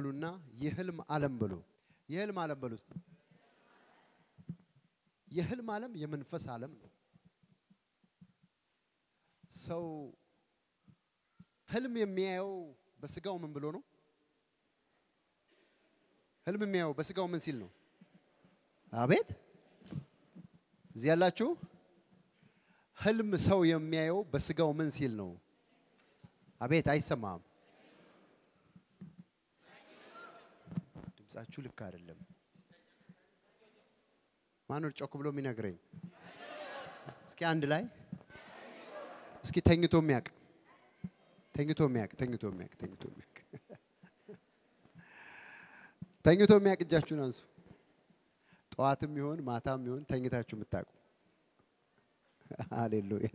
በሉና የህልም ዓለም በሉ። የህልም ዓለም በሉ እስቲ። የህልም ዓለም የመንፈስ ዓለም ነው። ሰው ህልም የሚያየው በስጋው ምን ብሎ ነው? ህልም የሚያየው በስጋው ምን ሲል ነው? አቤት እዚህ ያላችሁ ህልም ሰው የሚያየው በስጋው ምን ሲል ነው? አቤት አይሰማም። ድምጻችሁ ልክ አይደለም። ማኖር ጮክ ብሎ የሚነግረኝ? እስኪ አንድ ላይ እስኪ ተኝቶ የሚያውቅ ተኝቶ የሚያውቅ ተኝቶ የሚያውቅ ተኝቶ የሚያውቅ ተኝቶ የሚያውቅ እጃችሁን አንሱ። ጠዋትም ይሆን ማታም ይሆን ተኝታችሁ የምታውቁ ሃሌሉያ።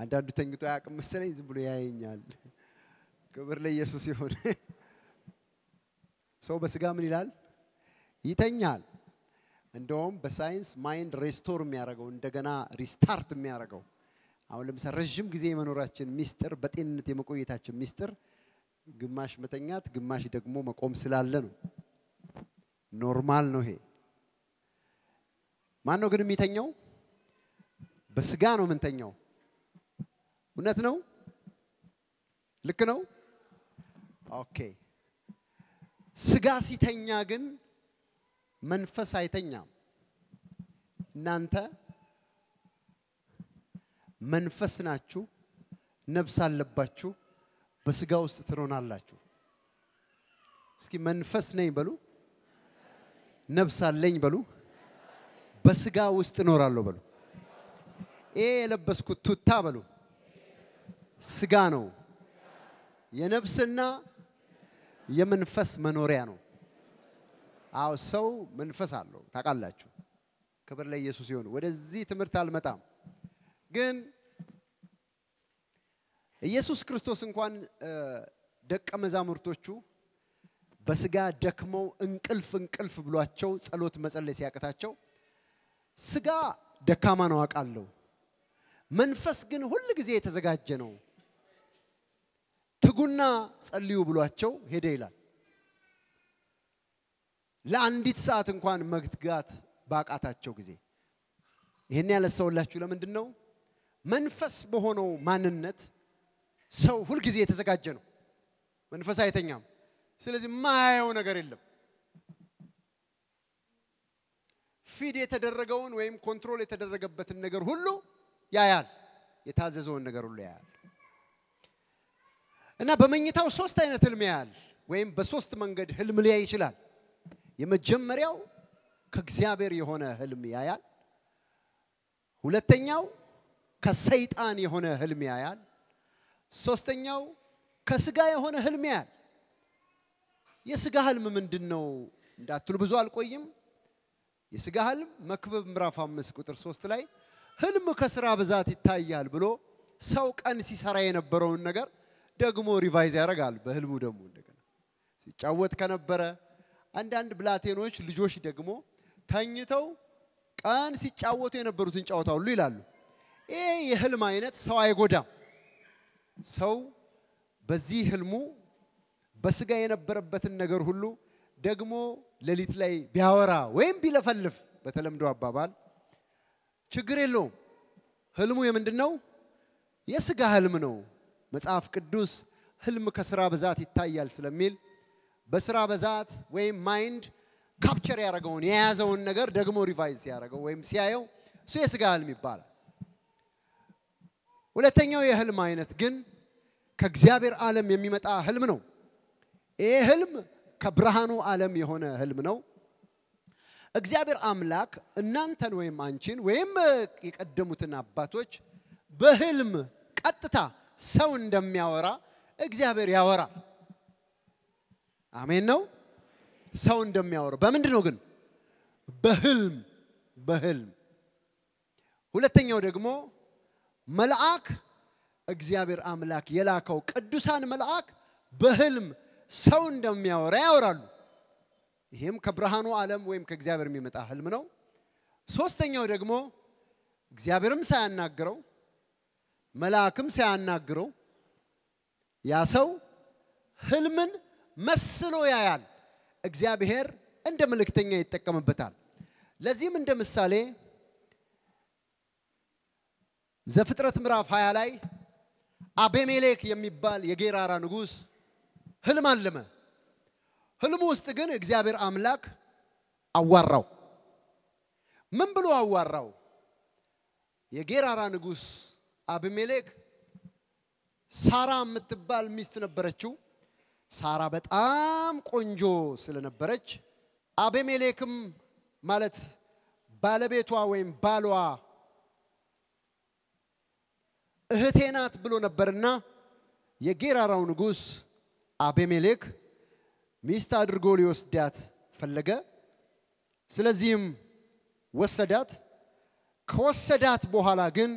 አንዳንዱ ተኝቶ አያውቅም መሰለኝ ዝም ብሎ ያየኛል። ክብር ለኢየሱስ ይሁን። ሰው በስጋ ምን ይላል? ይተኛል። እንደውም በሳይንስ mind restore የሚያደርገው እንደገና restart የሚያደርገው አሁን ለምሳሌ ረዥም ጊዜ የመኖራችን ሚስጥር፣ በጤንነት የመቆየታችን ሚስጥር ግማሽ መተኛት፣ ግማሽ ደግሞ መቆም ስላለ ነው። normal ነው ይሄ። ማን ነው ግን የሚተኛው? በስጋ ነው የምንተኛው። እውነት ነው? ልክ ነው? okay። ስጋ ሲተኛ ግን መንፈስ አይተኛም። እናንተ መንፈስ ናችሁ፣ ነፍስ አለባችሁ፣ በስጋ ውስጥ ትኖራላችሁ። እስኪ መንፈስ ነኝ በሉ፣ ነፍስ አለኝ በሉ፣ በስጋ ውስጥ እኖራለሁ በሉ። ይሄ የለበስኩት ቱታ በሉ ስጋ ነው። የነፍስና የመንፈስ መኖሪያ ነው። አዎ ሰው መንፈስ አለው ታውቃላችሁ። ክብር ለኢየሱስ ይሁን። ወደዚህ ትምህርት አልመጣም፣ ግን ኢየሱስ ክርስቶስ እንኳን ደቀ መዛሙርቶቹ በስጋ ደክመው እንቅልፍ እንቅልፍ ብሏቸው ጸሎት መጸለይ ሲያቅታቸው ስጋ ደካማ ነው አውቃለሁ፣ መንፈስ ግን ሁል ጊዜ የተዘጋጀ ነው ትጉና ጸልዩ ብሏቸው ሄደ ይላል። ለአንዲት ሰዓት እንኳን መትጋት ባቃታቸው ጊዜ ይህን ያነሳውላችሁ ለምንድን ነው? መንፈስ በሆነው ማንነት ሰው ሁልጊዜ የተዘጋጀ ነው። መንፈስ አይተኛም። ስለዚህ ማያየው ነገር የለም። feed የተደረገውን ወይም control የተደረገበትን ነገር ሁሉ ያያል። የታዘዘውን ነገር ሁሉ ያያል። እና በመኝታው ሶስት አይነት ህልም ያያል፣ ወይም በሶስት መንገድ ህልም ሊያይ ይችላል። የመጀመሪያው ከእግዚአብሔር የሆነ ህልም ያያል። ሁለተኛው ከሰይጣን የሆነ ህልም ያያል። ሶስተኛው ከስጋ የሆነ ህልም ያያል። የስጋ ህልም ምንድን ነው እንዳትሉ ብዙ አልቆይም። የስጋ ህልም መክብብ ምዕራፍ አምስት ቁጥር ሶስት ላይ ህልም ከስራ ብዛት ይታያል ብሎ ሰው ቀን ሲሰራ የነበረውን ነገር ደግሞ revise ያደርጋል። በህልሙ ደግሞ እንደገና ሲጫወት ከነበረ አንዳንድ ብላቴኖች ልጆች ደግሞ ተኝተው ቀን ሲጫወቱ የነበሩትን ጨዋታ ሁሉ ይላሉ። ይሄ የህልም አይነት ሰው አይጎዳም። ሰው በዚህ ህልሙ በስጋ የነበረበትን ነገር ሁሉ ደግሞ ሌሊት ላይ ቢያወራ ወይም ቢለፈልፍ በተለምዶ አባባል ችግር የለውም። ህልሙ የምንድን ነው? የስጋ ህልም ነው። መጽሐፍ ቅዱስ ህልም ከስራ ብዛት ይታያል ስለሚል በስራ ብዛት ወይም mind capture ያደረገውን የያዘውን ነገር ደግሞ revise ሲያደርገው ወይም ሲያየው እሱ የስጋ ህልም ይባላል። ሁለተኛው የህልም አይነት ግን ከእግዚአብሔር ዓለም የሚመጣ ህልም ነው። ይህ ህልም ከብርሃኑ ዓለም የሆነ ህልም ነው። እግዚአብሔር አምላክ እናንተን ወይም አንቺን ወይም የቀደሙትን አባቶች በህልም ቀጥታ ሰው እንደሚያወራ እግዚአብሔር ያወራ። አሜን ነው። ሰው እንደሚያወራ በምንድን ነው ግን? በህልም በህልም። ሁለተኛው ደግሞ መልአክ እግዚአብሔር አምላክ የላከው ቅዱሳን መልአክ በህልም ሰው እንደሚያወራ ያወራሉ። ይህም ከብርሃኑ ዓለም ወይም ከእግዚአብሔር የሚመጣ ህልም ነው። ሶስተኛው ደግሞ እግዚአብሔርም ሳያናግረው መልአክም ሳያናግረው ያ ሰው ህልምን መስሎ ያያል። እግዚአብሔር እንደ መልእክተኛ ይጠቀምበታል። ለዚህም እንደ ምሳሌ ዘፍጥረት ምዕራፍ 20 ላይ አቤሜሌክ የሚባል የጌራራ ንጉሥ ህልም አለመ። ህልሙ ውስጥ ግን እግዚአብሔር አምላክ አዋራው። ምን ብሎ አዋራው? የጌራራ ንጉሥ አቤሜሌክ ሳራ የምትባል ሚስት ነበረችው። ሳራ በጣም ቆንጆ ስለነበረች አቤሜሌክም ማለት ባለቤቷ ወይም ባሏ እህቴ ናት ብሎ ነበርና የጌራራው ንጉሥ አቤሜሌክ ሚስት አድርጎ ሊወስዳት ፈለገ። ስለዚህም ወሰዳት። ከወሰዳት በኋላ ግን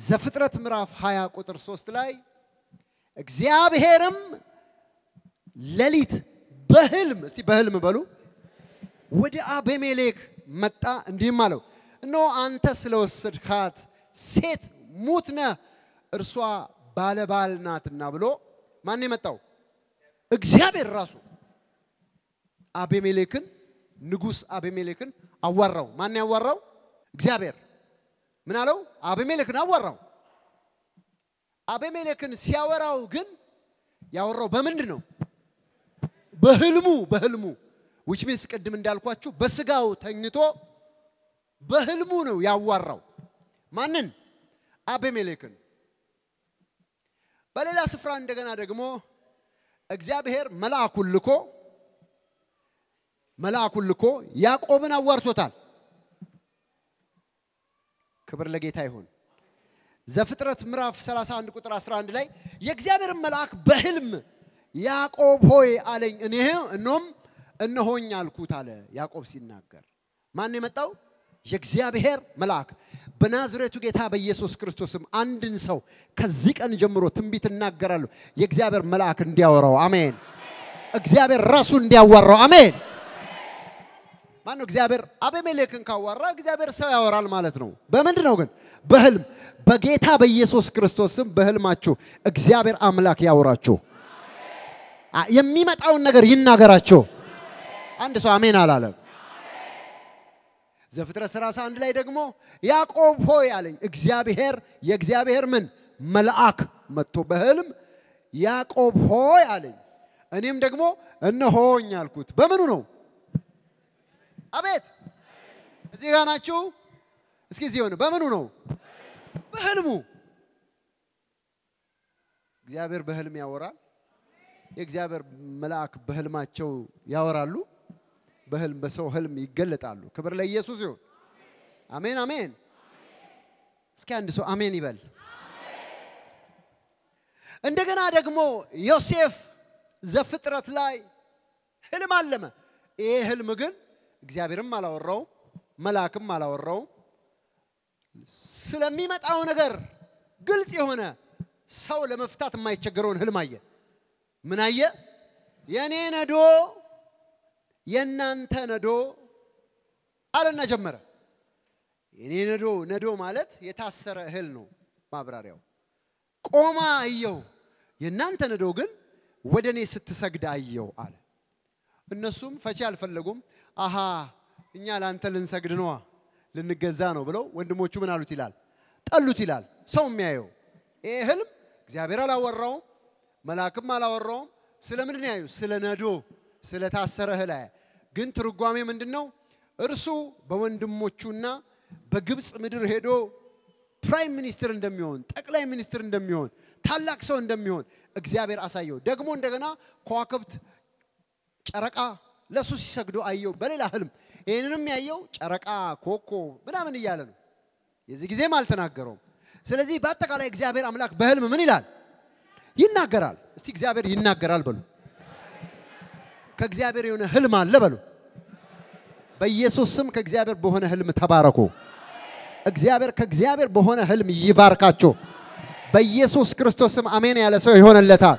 ዘፍጥረት ምዕራፍ 20 ቁጥር 3 ላይ እግዚአብሔርም ሌሊት በህልም እስቲ በህልም በሉ ወደ አቤሜሌክ መጣ፣ እንዲህም አለው እነሆ አንተ ስለወሰድካት ሴት ሙት ነህ፣ እርሷ ባለባል ናትና ብሎ ማን የመጣው? እግዚአብሔር ራሱ አቤሜሌክን ንጉሥ አቤሜሌክን አዋራው። ማን ያዋራው? እግዚአብሔር። ምን አለው? አቤሜሌክን አዋራው። አቤሜሌክን ሲያወራው ግን ያወራው በምንድን ነው? በህልሙ በህልሙ which means ቅድም እንዳልኳችሁ በስጋው ተኝቶ በህልሙ ነው ያዋራው። ማንን? አቤሜሌክን። በሌላ ስፍራ እንደገና ደግሞ እግዚአብሔር መልአኩን ልኮ መልአኩን ልኮ ያዕቆብን አዋርቶታል። ክብር ለጌታ ይሁን። ዘፍጥረት ምዕራፍ 31 ቁጥር 11 ላይ የእግዚአብሔርን መልአክ በህልም ያዕቆብ ሆይ አለኝ፣ እኔ እኖም እነሆኝ አልኩት አለ ያዕቆብ ሲናገር። ማን የመጣው? የእግዚአብሔር መልአክ በናዝሬቱ ጌታ በኢየሱስ ክርስቶስም አንድን ሰው ከዚህ ቀን ጀምሮ ትንቢት እናገራለሁ። የእግዚአብሔር መልአክ እንዲያወራው አሜን። እግዚአብሔር ራሱ እንዲያዋራው አሜን። ማን ነው? እግዚአብሔር አቤሜሌክን ካዋራ እግዚአብሔር ሰው ያወራል ማለት ነው። በምንድን ነው ግን? በህልም በጌታ በኢየሱስ ክርስቶስም በህልማችሁ እግዚአብሔር አምላክ ያወራችሁ፣ የሚመጣውን ነገር ይናገራችሁ። አንድ ሰው አሜን አላለም። ዘፍጥረት 31 ላይ ደግሞ ያዕቆብ ሆይ አለኝ። እግዚአብሔር የእግዚአብሔር ምን መልአክ መጥቶ በህልም ያዕቆብ ሆይ አለኝ። እኔም ደግሞ እነሆኝ አልኩት። በምኑ ነው? አቤት እዚህ ጋር ናችሁ። እስኪ እዚህ ሆነ። በምኑ ነው? በህልሙ። እግዚአብሔር በህልም ያወራል። የእግዚአብሔር መልአክ በህልማቸው ያወራሉ። በህልም በሰው ህልም ይገለጣሉ። ክብር ለኢየሱስ ይሁን። አሜን አሜን። እስኪ አንድ ሰው አሜን ይበል። እንደገና ደግሞ ዮሴፍ ዘፍጥረት ላይ ህልም አለመ። ይሄ ህልም ግን እግዚአብሔርም አላወራውም፣ መልአክም አላወራውም። ስለሚመጣው ነገር ግልጽ የሆነ ሰው ለመፍታት የማይቸገረውን ህልም አየ። ምን አየ? የእኔ ነዶ የእናንተ ነዶ አለና ጀመረ። የኔ ነዶ ነዶ ማለት የታሰረ እህል ነው ማብራሪያው። ቆማ አየው፣ የእናንተ ነዶ ግን ወደ እኔ ስትሰግድ አየው አለ። እነሱም ፈቺ አልፈለጉም። አሃ እኛ ለአንተ ልንሰግድ ነዋ ልንገዛ ነው ብለው ወንድሞቹ ምን አሉት ይላል ጠሉት ይላል። ሰው የሚያየው ይህ ህልም እግዚአብሔር አላወራውም፣ መልአክም አላወራውም። ስለ ምንድን ያዩ? ስለ ነዶ ስለ ታሰረ እህል ግን ትርጓሜ ምንድን ነው? እርሱ በወንድሞቹና በግብፅ ምድር ሄዶ prime minister እንደሚሆን ጠቅላይ ሚኒስትር እንደሚሆን ታላቅ ሰው እንደሚሆን እግዚአብሔር አሳየው። ደግሞ እንደገና ከዋክብት ጨረቃ ለእሱ ሲሰግዱ አየው በሌላ ህልም። ይህንንም ያየው ጨረቃ ኮኮ ምናምን እያለ ነው። የዚህ ጊዜም አልተናገረውም። ስለዚህ በአጠቃላይ እግዚአብሔር አምላክ በህልም ምን ይላል? ይናገራል። እስቲ እግዚአብሔር ይናገራል በሉ። ከእግዚአብሔር የሆነ ህልም አለ በሉ። በኢየሱስ ስም ከእግዚአብሔር በሆነ ህልም ተባረኩ። እግዚአብሔር ከእግዚአብሔር በሆነ ህልም ይባርካችሁ። በኢየሱስ ክርስቶስ ስም አሜን ያለ ሰው ይሆንለታል።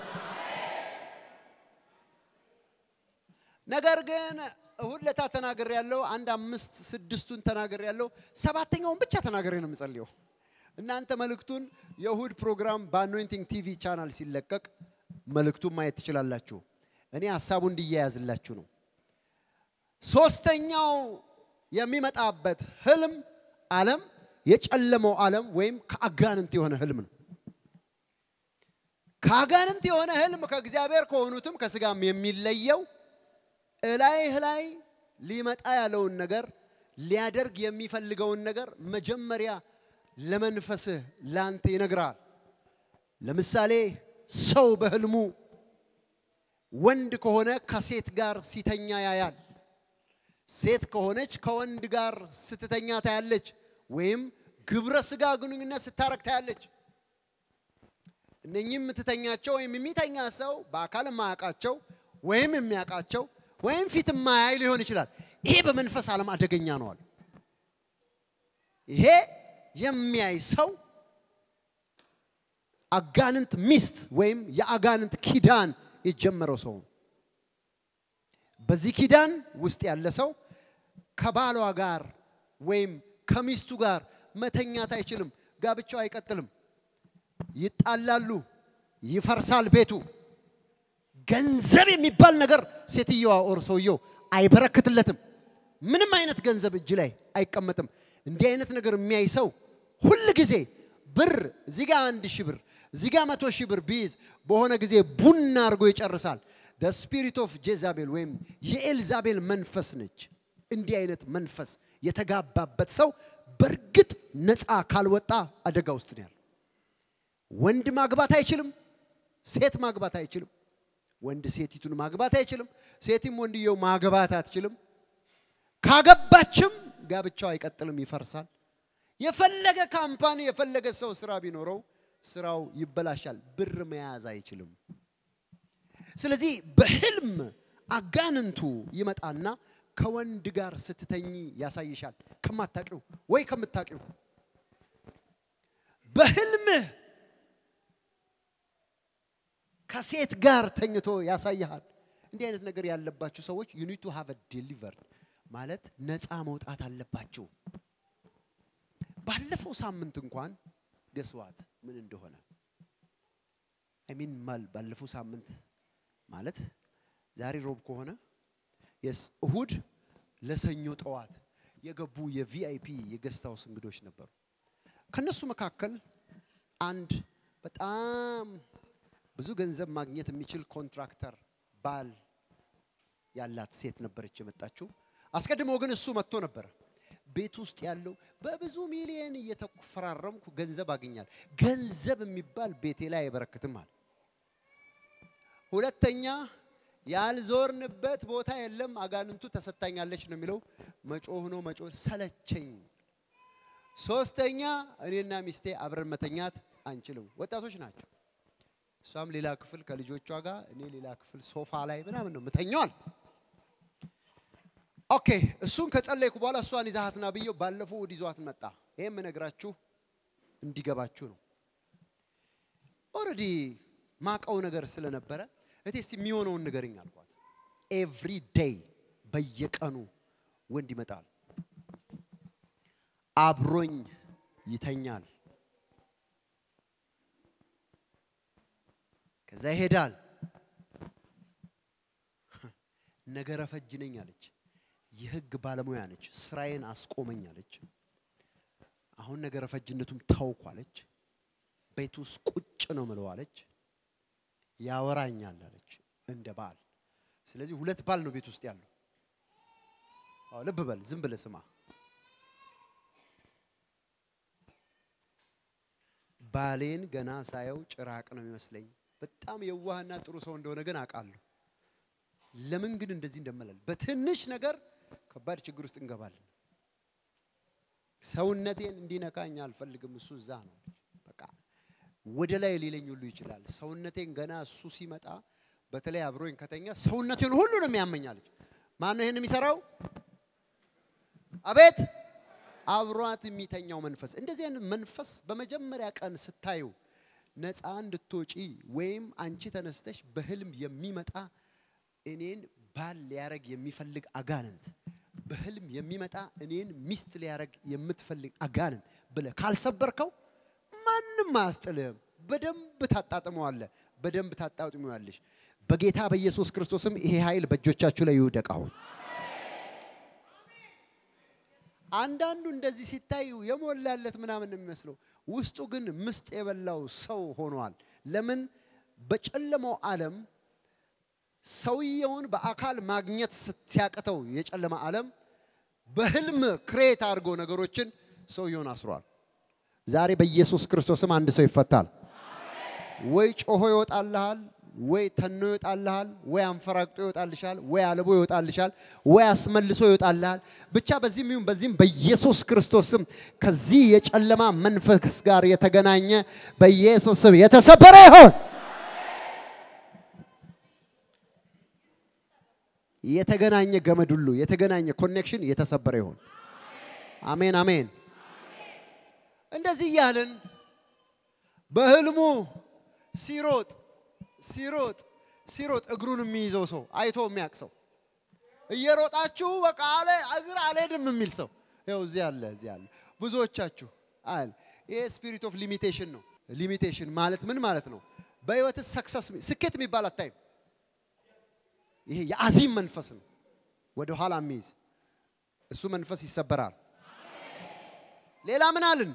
ነገር ግን እሁድ ለታ ተናገር ያለው አንድ አምስት ስድስቱን ተናገር ያለው ሰባተኛውን ብቻ ተናግሬ ነው የምጸልየው። እናንተ መልእክቱን የእሁድ ፕሮግራም በ Anointing TV channel ሲለቀቅ መልእክቱን ማየት ትችላላችሁ። እኔ ሀሳቡ እንዲያያዝላችሁ ነው። ሶስተኛው የሚመጣበት ህልም ዓለም የጨለመው ዓለም ወይም ከአጋንንት የሆነ ህልም ነው። ከአጋንንት የሆነ ህልም ከእግዚአብሔር ከሆኑትም ከስጋም የሚለየው እላይህ ላይ ሊመጣ ያለውን ነገር ሊያደርግ የሚፈልገውን ነገር መጀመሪያ ለመንፈስህ ላንተ ይነግራል። ለምሳሌ ሰው በህልሙ ወንድ ከሆነ ከሴት ጋር ሲተኛ ያያል። ሴት ከሆነች ከወንድ ጋር ስትተኛ ታያለች፣ ወይም ግብረ ስጋ ግንኙነት ስታረግ ታያለች። እነኚህም የምትተኛቸው ወይም የሚተኛ ሰው በአካል የማያውቃቸው ወይም የሚያውቃቸው ወይም ፊት የማያይ ሊሆን ይችላል። ይሄ በመንፈስ ዓለም አደገኛ ነዋል። ይሄ የሚያይ ሰው አጋንንት ሚስት ወይም የአጋንንት ኪዳን የጀመረው ሰው ነው። በዚህ ኪዳን ውስጥ ያለ ሰው ከባሏ ጋር ወይም ከሚስቱ ጋር መተኛት አይችልም። ጋብቻው አይቀጥልም። ይጣላሉ፣ ይፈርሳል ቤቱ። ገንዘብ የሚባል ነገር ሴትየዋ or ሰውየው አይበረክትለትም። ምንም አይነት ገንዘብ እጅ ላይ አይቀመጥም። እንዲህ አይነት ነገር የሚያይ ሰው ሁል ጊዜ ብር እዚህ ጋ አንድ ሺህ ብር እዚህ ጋ መቶ ሺህ ብር ቢይዝ በሆነ ጊዜ ቡን አድርጎ ይጨርሳል። spirit of Jezebel ወይም የኤልዛቤል መንፈስ ነች። እንዲህ አይነት መንፈስ የተጋባበት ሰው በእርግጥ ነፃ ካልወጣ አደጋ ውስጥ ነው ያለው። ወንድ ማግባት አይችልም። ሴት ማግባት አይችልም። ወንድ ሴቲቱን ማግባት አይችልም። ሴትም ወንድየው ማግባት አትችልም። ካገባችም ጋብቻው አይቀጥልም፣ ይፈርሳል። የፈለገ company የፈለገ ሰው ስራ ቢኖረው ስራው ይበላሻል። ብር መያዝ አይችልም። ስለዚህ በህልም አጋንንቱ ይመጣና ከወንድ ጋር ስትተኝ ያሳይሻል። ከማታውቂው ወይ ከምታቂው በህልምህ ከሴት ጋር ተኝቶ ያሳይሃል። እንዲህ አይነት ነገር ያለባችሁ ሰዎች you need to have deliver ማለት ነፃ መውጣት አለባችሁ። ባለፈው ሳምንት እንኳን guess what ምን እንደሆነ ማል ባለፈው ሳምንት ማለት ዛሬ ሮብ ከሆነ yes እሁድ ለሰኞ ጠዋት የገቡ የ VIP የ guest house እንግዶች ነበሩ። ከነሱ መካከል አንድ በጣም ብዙ ገንዘብ ማግኘት የሚችል contractor ባል ያላት ሴት ነበረች የመጣችው። አስቀድሞ ግን እሱ መጥቶ ነበረ። ቤት ውስጥ ያለው በብዙ ሚሊዮን እየተፈራረምኩ ገንዘብ አገኛል። ገንዘብ የሚባል ቤቴ ላይ አይበረክትም አለ። ሁለተኛ ያልዞርንበት ቦታ የለም፣ አጋንንቱ ተሰታኛለች ነው የሚለው። መጮህ ነው መጮህ ሰለቸኝ። ሶስተኛ እኔና ሚስቴ አብረን መተኛት አንችልም። ወጣቶች ናቸው። እሷም ሌላ ክፍል ከልጆቿ ጋር እኔ ሌላ ክፍል ሶፋ ላይ ምናምን ነው ምተኛዋል። okay እሱን ከጸለይኩ በኋላ እሷን ይዛሃትና ብየው ባለፈው እሑድ ይዟት መጣ። ይህም የምነግራችሁ እንዲገባችሁ ነው። already ማቀው ነገር ስለነበረ እቴ እስቲ የሚሆነውን ንገርኝ አልኳት። every day በየቀኑ ወንድ ይመጣል፣ አብሮኝ ይተኛል፣ ከዛ ይሄዳል። ነገረ ፈጅ ነኝ አለች። የህግ ባለሙያ ነች። ስራዬን አስቆመኝ አለች። አሁን ነገረ ፈጅነቱም ታውኩ አለች። ቤት ውስጥ ቁጭ ነው ምለው አለች። ያወራኛል አለች እንደ ባል። ስለዚህ ሁለት ባል ነው ቤት ውስጥ ያለው። ልብ በል፣ ዝም ብለህ ስማ። ባሌን ገና ሳየው ጭራቅ ነው የሚመስለኝ። በጣም የዋህና ጥሩ ሰው እንደሆነ ግን አውቃለሁ። ለምን ግን እንደዚህ እንደመላል በትንሽ ነገር ከባድ ችግር ውስጥ እንገባለን። ሰውነቴን እንዲነካኝ አልፈልግም። እሱ እዛ ነው። በቃ ወደ ላይ ሊለኝ ሁሉ ይችላል። ሰውነቴን ገና እሱ ሲመጣ በተለይ አብሮኝ ከተኛ ሰውነቴን ሁሉ ነው የሚያመኛለች። ማን ነው ይህን የሚሰራው? አቤት አብሯት የሚተኛው መንፈስ። እንደዚህ አይነት መንፈስ በመጀመሪያ ቀን ስታዩ ነፃ እንድትወጪ ወይም አንቺ ተነስተሽ በህልም የሚመጣ እኔን ባል ሊያረግ የሚፈልግ አጋንንት በህልም የሚመጣ እኔን ሚስት ሊያረግ የምትፈልግ አጋንንት ብለህ ካልሰበርከው ማንም አያስጥልህም። በደንብ ታጣጥመዋለህ። በደንብ ታጣጥሚዋለሽ። በጌታ በኢየሱስ ክርስቶስም ይሄ ኃይል በእጆቻችሁ ላይ ይውደቅ አሁን። አንዳንዱ እንደዚህ ሲታይ የሞላለት ምናምን ነው የሚመስለው፣ ውስጡ ግን ምስጥ የበላው ሰው ሆኗል። ለምን? በጨለማው ዓለም ሰውየውን በአካል ማግኘት ሲያቅተው የጨለማ ዓለም በህልም create አድርጎ ነገሮችን ሰውየውን አስሯል። ዛሬ በኢየሱስ ክርስቶስም አንድ ሰው ይፈታል። ወይ ጮሆ ይወጣልሃል፣ ወይ ተኖ ይወጣልሃል፣ ወይ አንፈራግጦ ይወጣልሻል፣ ወይ አልቦ ይወጣልሻል፣ ወይ አስመልሶ ይወጣልሃል። ብቻ በዚህም ይሁን በዚህም በኢየሱስ ክርስቶስም ከዚህ የጨለማ መንፈስ ጋር የተገናኘ በኢየሱስ ስም የተሰበረ ይሆን። የተገናኘ ገመድ ሁሉ የተገናኘ connection የተሰበረ ይሆን። አሜን አሜን። እንደዚህ እያልን በህልሙ ሲሮጥ ሲሮጥ ሲሮጥ እግሩን የሚይዘው ሰው አይቶ የሚያውቅ ሰው እየሮጣችሁ በቃ አለ እግር አልሄድም የሚል ሰው ይኸው እዚህ አለ እዚህ አለ። ብዙዎቻችሁ አለ። ይሄ spirit of limitation ነው። limitation ማለት ምን ማለት ነው? በህይወት success ስኬት የሚባል አታይም። ይሄ የአዚም መንፈስ ነው፣ ወደ ኋላ የሚይዝ እሱ መንፈስ ይሰበራል። ሌላ ምን አልን?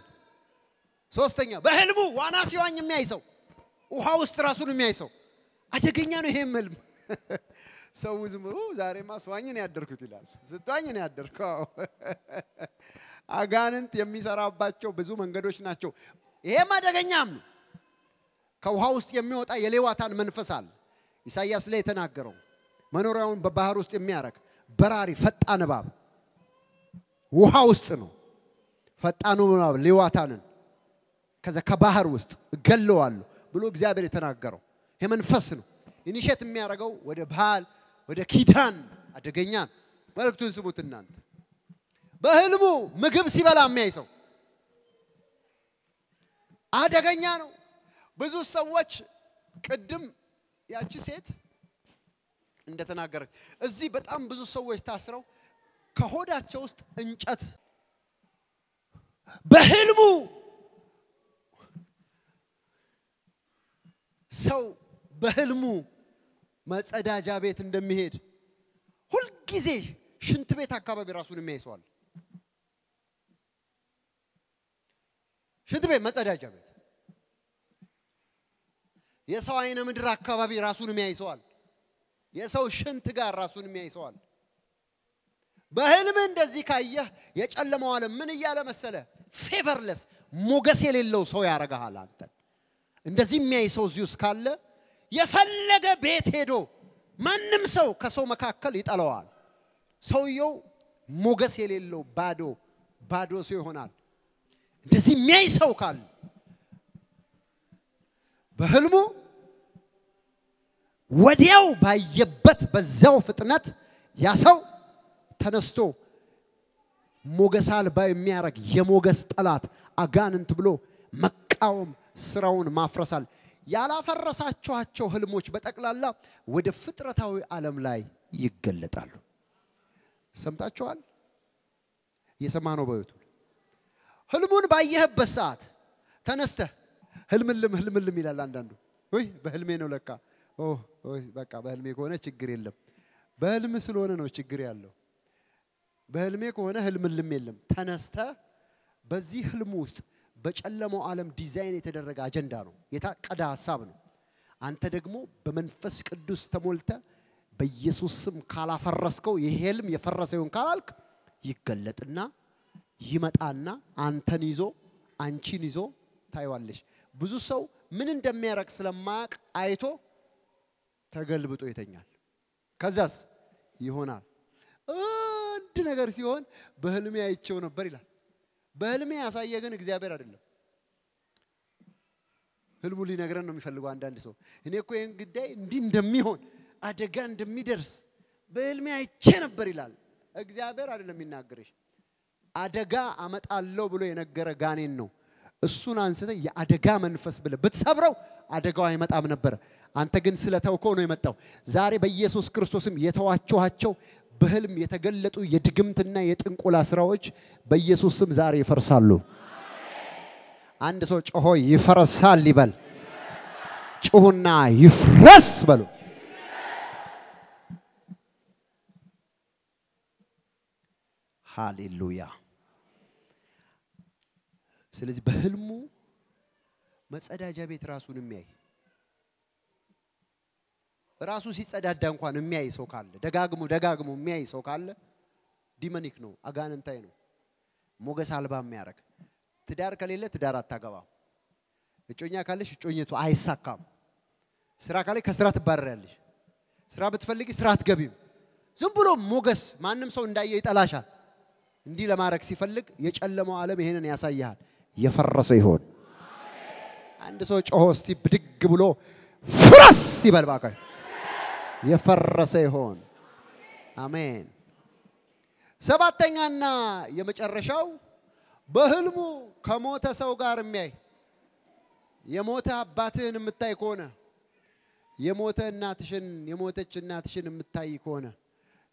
ሶስተኛ በህልሙ ዋና ሲዋኝ የሚያይ ሰው፣ ውሃ ውስጥ ራሱን የሚያይ ሰው አደገኛ ነው። ይሄም ህልም ሰው ዝም ብሎ ዛሬማ ያደርኩት ይላል። ስትዋኝ ነው አጋንንት የሚሰራባቸው ብዙ መንገዶች ናቸው። ይሄም አደገኛም ነው። ከውሃ ውስጥ የሚወጣ የሌዋታን መንፈስ አለ። ኢሳይያስ ላይ የተናገረው መኖሪያውን በባህር ውስጥ የሚያረግ በራሪ ፈጣን እባብ ውሃ ውስጥ ነው። ፈጣኑ እባብ ሌዋታንን ከዛ ከባህር ውስጥ እገለዋለሁ ብሎ እግዚአብሔር የተናገረው ይሄ መንፈስ ነው። ኢኒሼት የሚያደርገው ወደ ባህል ወደ ኪዳን አደገኛ ነው። መልእክቱን ስሙት እናንተ። በህልሙ ምግብ ሲበላ የሚያይ ሰው አደገኛ ነው። ብዙ ሰዎች ቅድም ያቺ ሴት እንደተናገረች እዚህ በጣም ብዙ ሰዎች ታስረው ከሆዳቸው ውስጥ እንጨት በህልሙ ሰው በህልሙ መጸዳጃ ቤት እንደሚሄድ ሁልጊዜ ሽንት ቤት አካባቢ ራሱን የሚያይ ሰው አለ። ሽንት ቤት፣ መጸዳጃ ቤት፣ የሰው አይነ ምድር አካባቢ ራሱን የሚያይ ሰው አለ። የሰው ሽንት ጋር ራሱን የሚያይ ሰው አለ። በህልም እንደዚህ ካየህ የጨለመው ዓለም ምን እያለ መሰለ? ፌቨርለስ ሞገስ የሌለው ሰው ያረጋሃል አንተን። እንደዚህ የሚያይ ሰው እዚህ ውስጥ ካለ የፈለገ ቤት ሄዶ ማንም ሰው ከሰው መካከል ይጠለዋል። ሰውየው ሞገስ የሌለው ባዶ ባዶ ሰው ይሆናል። እንደዚህ የሚያይ ሰው ካለ በህልሙ ወዲያው ባየበት በዛው ፍጥነት ያ ሰው ተነስቶ ሞገስ አልባ የሚያደርግ የሞገስ ጠላት አጋንንት ብሎ መቃወም ስራውን ማፍረሳል። ያላፈረሳችኋቸው ህልሞች በጠቅላላ ወደ ፍጥረታዊ ዓለም ላይ ይገለጣሉ። ሰምታችኋል? እየሰማ ነው። በዩቱ ህልሙን ባየህበት ሰዓት ተነስተህ ህልምልም ህልምልም ይላል አንዳንዱ። ወይ በህልሜ ነው ለካ በቃ በህልሜ ከሆነ ችግር የለም። በህልም ስለሆነ ነው ችግር ያለው። በህልሜ ከሆነ ህልምልም የለም። ተነስተ በዚህ ህልም ውስጥ በጨለማው ዓለም ዲዛይን የተደረገ አጀንዳ ነው፣ የታቀደ ሀሳብ ነው። አንተ ደግሞ በመንፈስ ቅዱስ ተሞልተ በኢየሱስ ስም ካላፈረስከው ይህ ህልም የፈረሰ ይሁን ካላልክ ይገለጥና ይመጣና አንተን ይዞ አንቺን ይዞ ታይዋለሽ። ብዙ ሰው ምን እንደሚያረግ ስለማያውቅ አይቶ ተገልብጦ ይተኛል። ከዛስ ይሆናል አንድ ነገር ሲሆን በህልሜ አይቼው ነበር ይላል። በህልሜ ያሳየ ግን እግዚአብሔር አይደለም። ህልሙ ሊነግረን ነው የሚፈልገው አንዳንድ ሰው። እኔ እኮ ይህን ጉዳይ እንዲህ እንደሚሆን አደጋ እንደሚደርስ በህልሜ አይቼ ነበር ይላል። እግዚአብሔር አይደለም የሚናገርሽ። አደጋ አመጣለሁ ብሎ የነገረ ጋኔን ነው። እሱን አንስተ የአደጋ መንፈስ ብለ ብትሰብረው አደጋው አይመጣም ነበር። አንተ ግን ስለተውከው ነው የመጣው። ዛሬ በኢየሱስ ክርስቶስም የተዋችኋቸው በህልም የተገለጡ የድግምትና የጥንቆላ ስራዎች በኢየሱስ ስም ዛሬ ይፈርሳሉ። አንድ ሰው ጮሆ ይፈርሳል ይበል። ጩሁና ይፍረስ በሉ። ሃሌሉያ። ስለዚህ በህልሙ መጸዳጃ ቤት ራሱን የሚያይ ራሱ ሲጸዳዳ እንኳን የሚያይ ሰው ካለ ደጋግሞ ደጋግሞ የሚያይ ሰው ካለ demonic ነው፣ አጋንንታዊ ነው፣ ሞገስ አልባ የሚያደርግ ትዳር ከሌለ ትዳር አታገባም። እጮኛ ካለሽ እጮኝቱ አይሳካም። ስራ ካለሽ ከስራ ትባረሪያለሽ። ስራ ብትፈልጊ ስራ አትገቢም። ዝም ብሎ ሞገስ ማንም ሰው እንዳየ ይጠላሻል። እንዲህ ለማድረግ ሲፈልግ የጨለመው ዓለም ይሄንን ያሳይሃል። የፈረሰ ይሆን አንድ ሰው ጮሆ እስቲ ብድግ ብሎ ፍረስ ይበል እባክህ። የፈረሰ ይሆን። አሜን። ሰባተኛና የመጨረሻው በህልሙ ከሞተ ሰው ጋር የሚያይ የሞተ አባትህን የምታይ ከሆነ የሞተ እናትሽን የሞተች እናትሽን የምታይ ከሆነ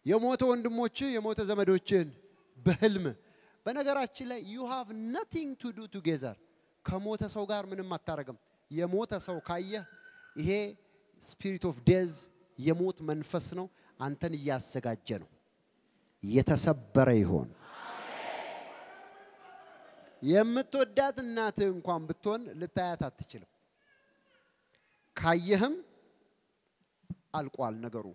የሞተ ወንድሞችህ የሞተ ዘመዶችን በህልም በነገራችን ላይ you have nothing to do together ከሞተ ሰው ጋር ምንም አታረግም። የሞተ ሰው ካየህ ይሄ spirit of death የሞት መንፈስ ነው። አንተን እያዘጋጀ ነው። የተሰበረ ይሆን። የምትወዳት እናትህ እንኳን ብትሆን ልታያት አትችልም። ካየህም አልቋል ነገሩ።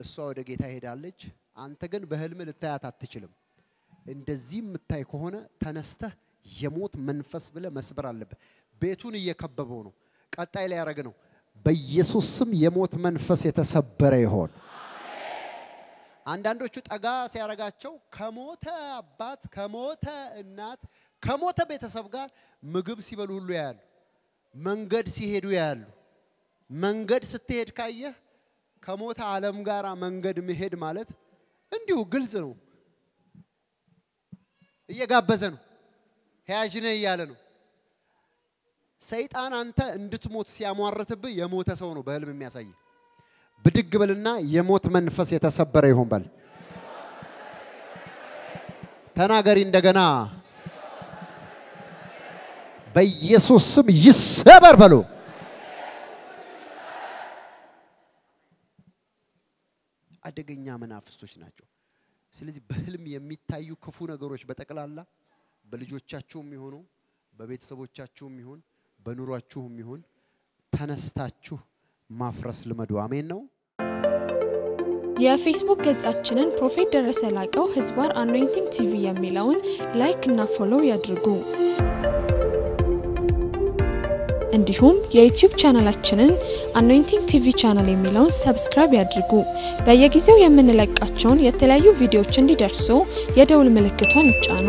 እሷ ወደ ጌታ ሄዳለች። አንተ ግን በህልም ልታያት አትችልም። እንደዚህ የምታይ ከሆነ ተነስተህ የሞት መንፈስ ብለህ መስበር አለብህ። ቤቱን እየከበበው ነው። ቀጣይ ላይ ያደረግ ነው። በኢየሱስ ስም የሞት መንፈስ የተሰበረ ይሆን። አንዳንዶቹ ጠጋ ሲያረጋቸው ከሞተ አባት፣ ከሞተ እናት፣ ከሞተ ቤተሰብ ጋር ምግብ ሲበሉ ሁሉ ያያሉ። መንገድ ሲሄዱ ያያሉ። መንገድ ስትሄድ ካየህ ከሞተ ዓለም ጋር መንገድ መሄድ ማለት እንዲሁ ግልጽ ነው። እየጋበዘ ነው። ነህ እያለ ነው። ሰይጣን አንተ እንድትሞት ሲያሟርትብህ የሞተ ሰው ነው በህልም የሚያሳይ። ብድግ በልና የሞት መንፈስ የተሰበረ ይሆን በል። ተናገሪ እንደገና። በኢየሱስ ስም ይሰበር በሉ። አደገኛ መናፍስቶች ናቸው። ስለዚህ በህልም የሚታዩ ክፉ ነገሮች በጠቅላላ በልጆቻችሁም ይሆኑ በቤተሰቦቻችሁም ይሁን በኑሯችሁም ይሁን ተነስታችሁ ማፍረስ ልመዱ። አሜን ነው። የፌስቡክ ገጻችንን prophet ደረሰ ላቀው ህዝባር Anointing TV የሚለውን like እና follow ያድርጉ። እንዲሁም የዩቲዩብ ቻናላችንን Anointing TV ቻናል የሚለውን subscribe ያድርጉ። በየጊዜው የምንለቃቸውን የተለያዩ ቪዲዮዎች እንዲደርሱ የደውል ምልክቷን ይጫኑ።